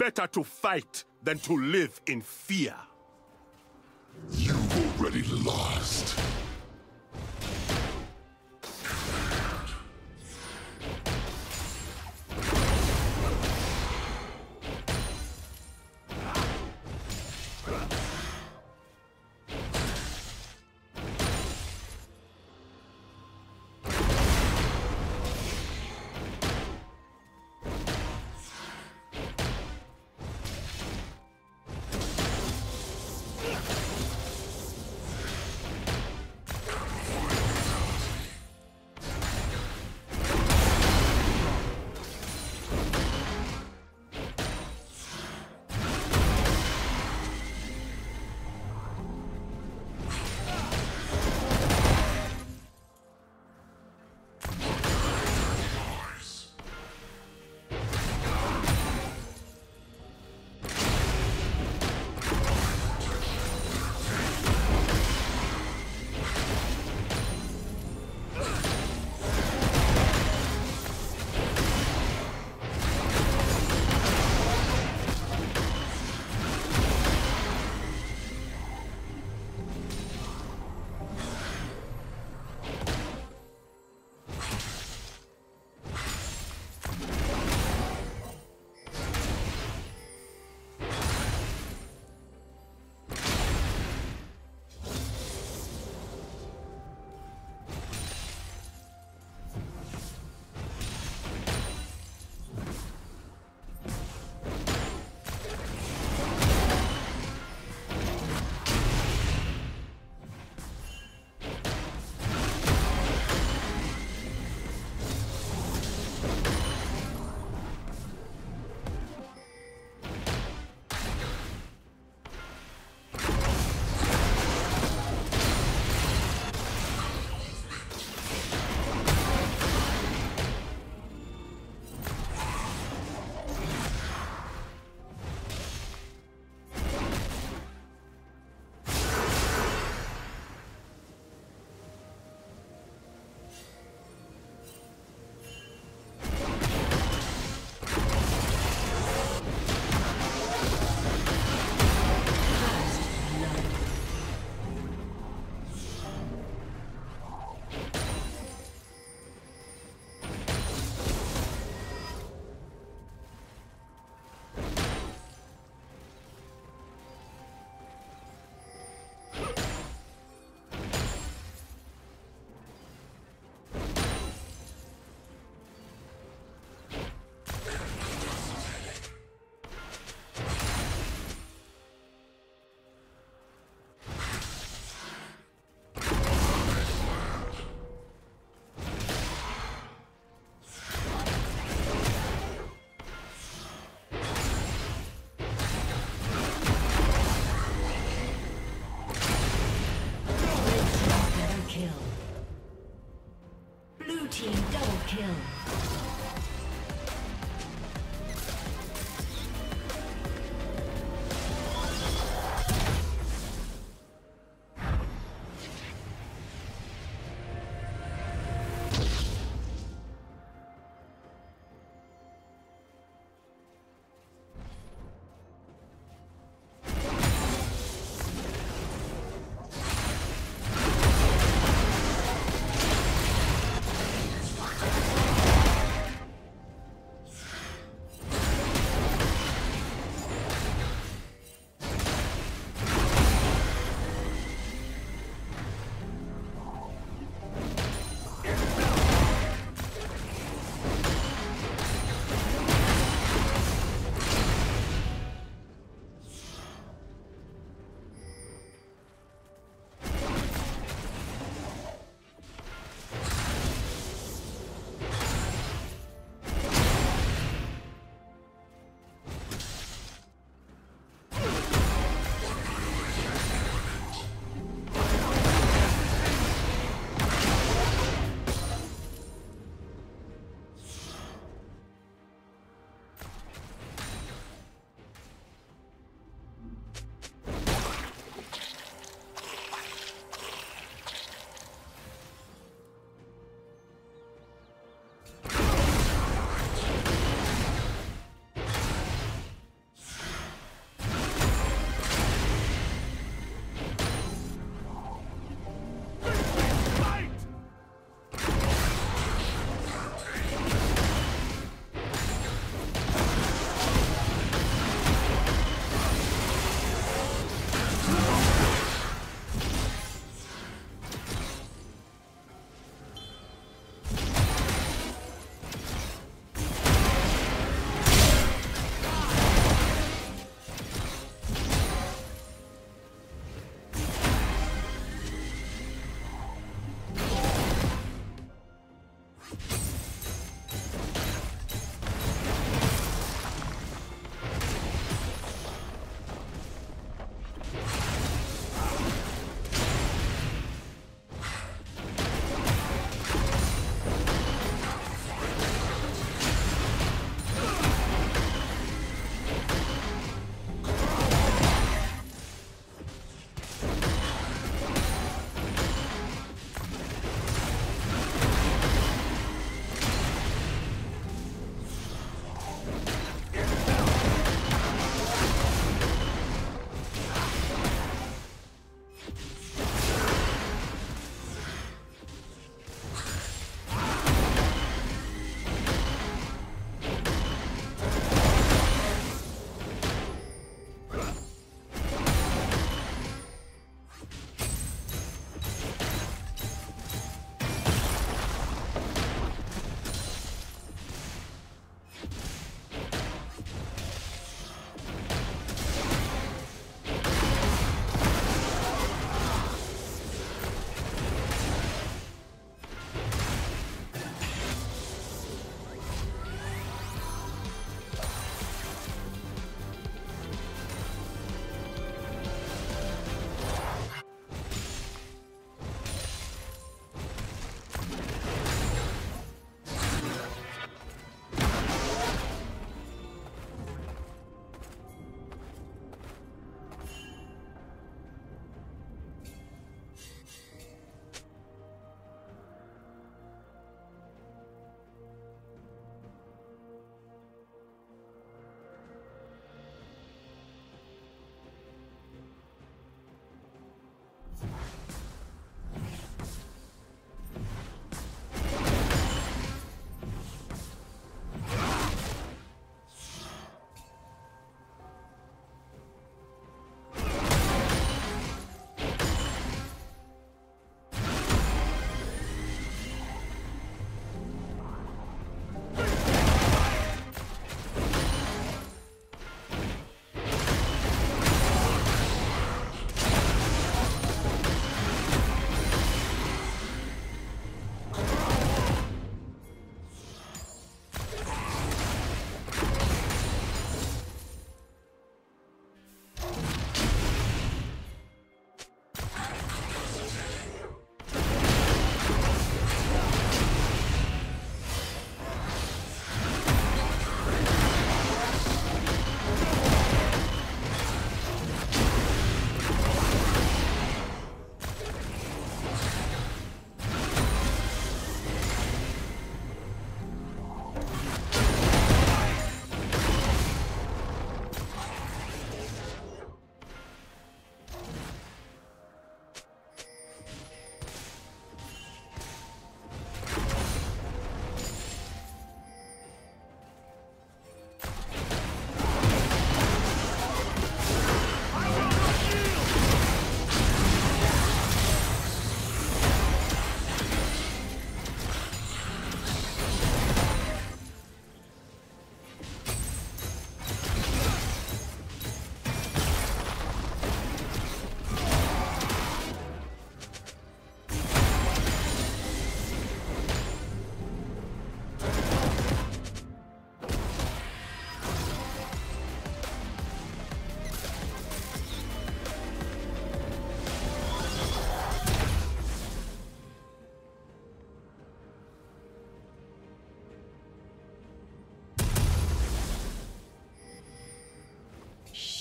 better to fight than to live in fear. You've already lost.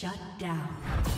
Shut down.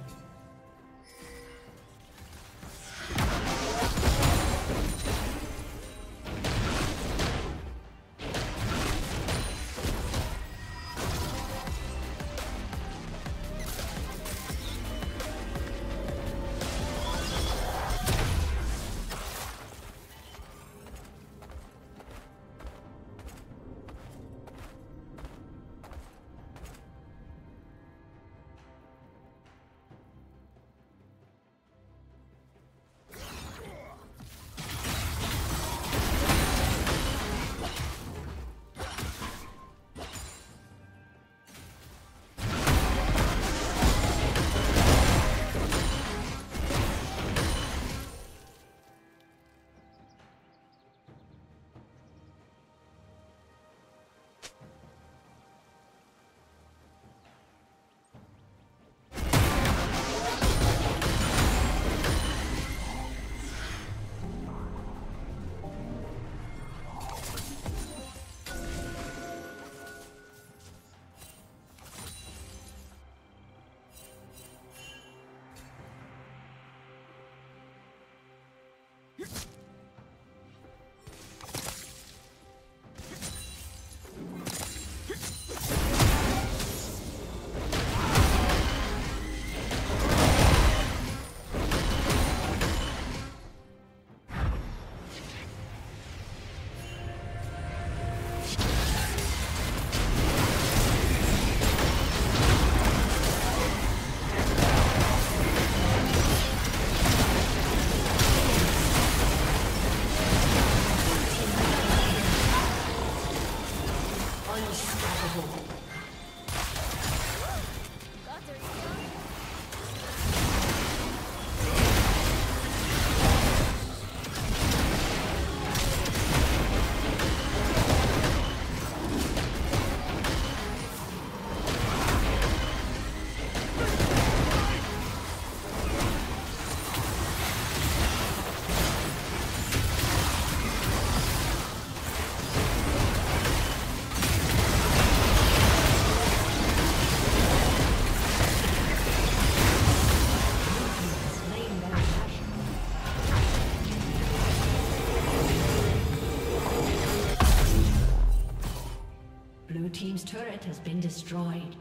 Has been destroyed.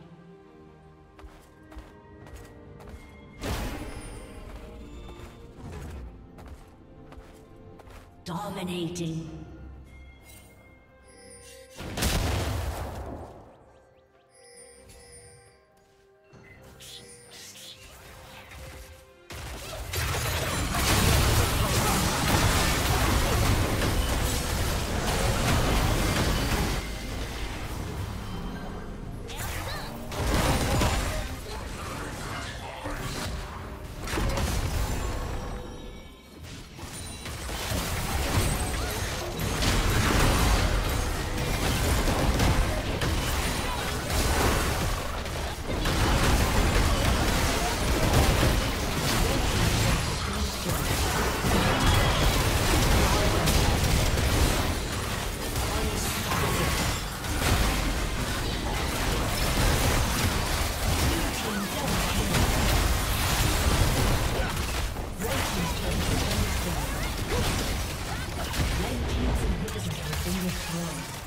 Dominating. Destroyed.